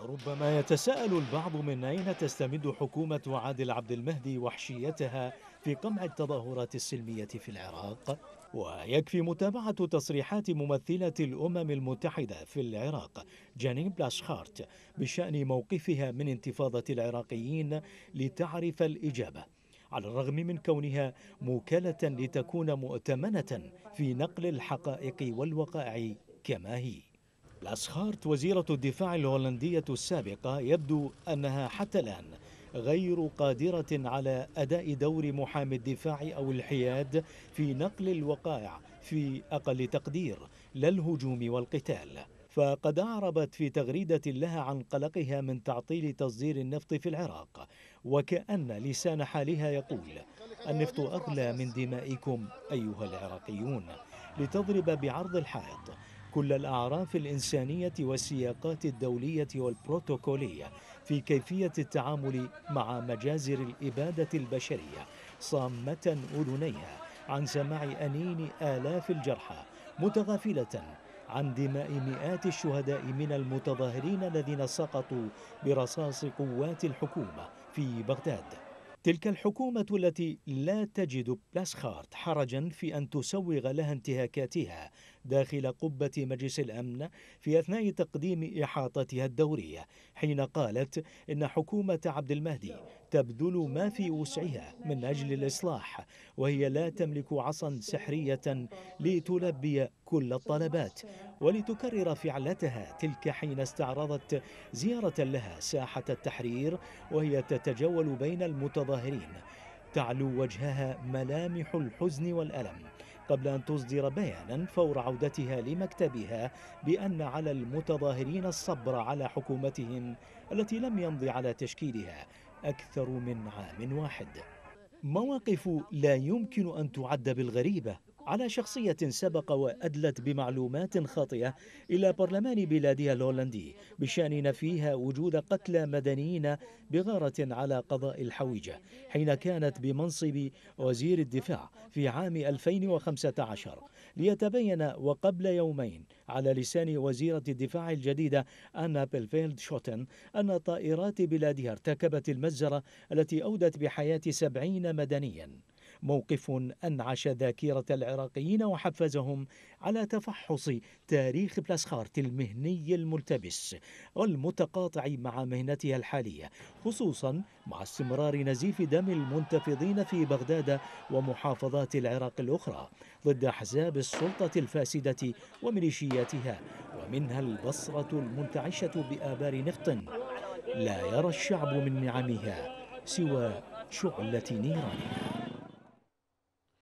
لربما يتساءل البعض من أين تستمد حكومة عادل عبد المهدي وحشيتها في قمع التظاهرات السلمية في العراق؟ ويكفي متابعة تصريحات ممثلة الأمم المتحدة في العراق جانين بلاشخارت بشأن موقفها من انتفاضة العراقيين لتعرف الإجابة على الرغم من كونها موكلة لتكون مؤتمنة في نقل الحقائق والوقائع كما هي. لاسخارت وزيرة الدفاع الهولندية السابقة يبدو أنها حتى الآن غير قادرة على أداء دور محامي الدفاع أو الحياد في نقل الوقائع في أقل تقدير لا الهجوم والقتال. فقد أعربت في تغريدة لها عن قلقها من تعطيل تصدير النفط في العراق وكأن لسان حالها يقول النفط أغلى من دمائكم أيها العراقيون لتضرب بعرض الحائط كل الأعراف الإنسانية والسياقات الدولية والبروتوكولية في كيفية التعامل مع مجازر الإبادة البشرية صامة أذنيها عن سماع أنين آلاف الجرحى متغافلة عن دماء مئات الشهداء من المتظاهرين الذين سقطوا برصاص قوات الحكومة في بغداد. تلك الحكومة التي لا تجد بلاسخارت حرجا في أن تسوغ لها انتهاكاتها داخل قبة مجلس الأمن في أثناء تقديم إحاطتها الدورية حين قالت إن حكومة عبد المهدي تبذل ما في وسعها من أجل الإصلاح وهي لا تملك عصا سحرية لتلبي كل الطلبات ولتكرر فعلتها تلك حين استعرضت زيارة لها ساحة التحرير وهي تتجول بين المتظاهرين. تعلو وجهها ملامح الحزن والألم قبل أن تصدر بيانا فور عودتها لمكتبها بأن على المتظاهرين الصبر على حكومتهم التي لم يمض على تشكيلها. أكثر من عام واحد. مواقف لا يمكن أن تعد بالغريبة. على شخصية سبق وأدلت بمعلومات خاطئة إلى برلمان بلادها الهولندي بشأن نفيها وجود قتلى مدنيين بغارة على قضاء الحويجة حين كانت بمنصب وزير الدفاع في عام 2015 ليتبين وقبل يومين على لسان وزيرة الدفاع الجديدة أنا بيلفيلد شوتن أن طائرات بلادها ارتكبت المجزرة التي أودت بحياة سبعين مدنيا. موقف أنعش ذاكرة العراقيين وحفزهم على تفحص تاريخ بلاسخارت المهني الملتبس والمتقاطع مع مهنتها الحالية خصوصا مع استمرار نزيف دم المنتفضين في بغداد ومحافظات العراق الأخرى ضد أحزاب السلطة الفاسدة وميليشياتها ومنها البصرة المنتعشة بآبار نفط لا يرى الشعب من نعمها سوى شعلة نيرانها.